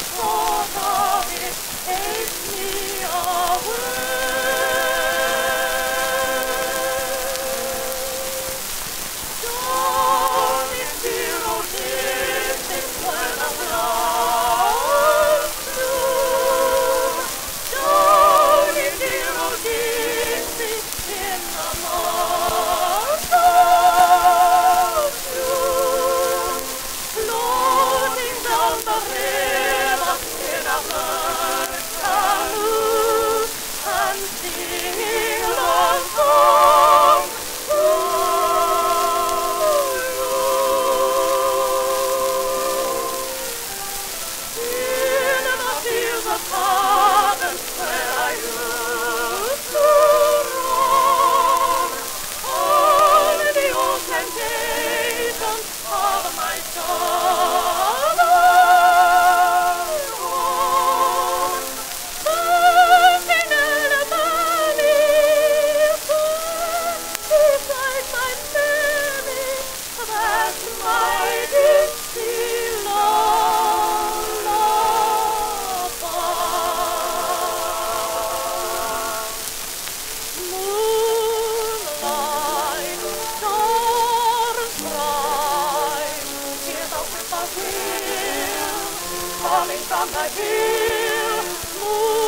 thought of it. apart. I'm hill.